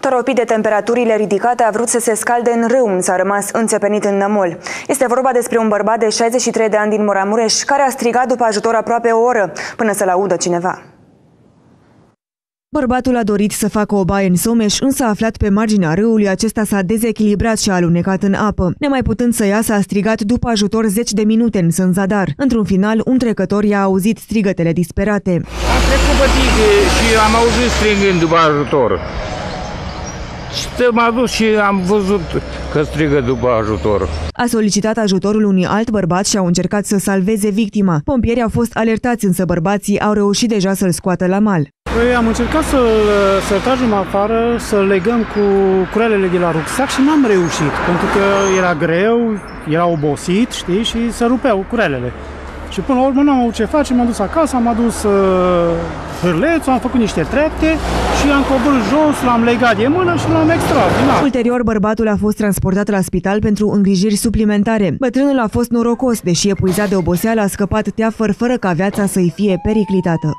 Toropit de temperaturile ridicate a vrut să se scalde în râu, s-a rămas înțepenit în nămol. Este vorba despre un bărbat de 63 de ani din Moramureș, care a strigat după ajutor aproape o oră, până să-l audă cineva. Bărbatul a dorit să facă o baie în Someș, însă aflat pe marginea râului, acesta s-a dezechilibrat și a alunecat în apă. Nemai putând să iasă, a strigat după ajutor 10 de minute în Sânzadar. Într-un final, un trecător i-a auzit strigătele disperate. Am trecut pe și am auzit strigând după ajutor. Și m-a dus și am văzut că strigă după ajutor. A solicitat ajutorul unui alt bărbat și au încercat să salveze victima. Pompierii au fost alertați, însă bărbații au reușit deja să-l scoată la mal. Păi am încercat să, să tragem afară, să legăm cu curelele de la rucsac și n-am reușit, pentru că era greu, era obosit, știi, și se rupeau curelele. Și până la urmă nu am avut ce face, m-am dus acasă, am adus uh, hârlețul, am făcut niște trepte și am coborât jos, l-am legat de mână și l-am extras. Din Ulterior, bărbatul a fost transportat la spital pentru îngrijiri suplimentare. Bătrânul a fost norocos, deși epuizat de oboseală, a scăpat teafăr fără ca viața să-i fie periclitată.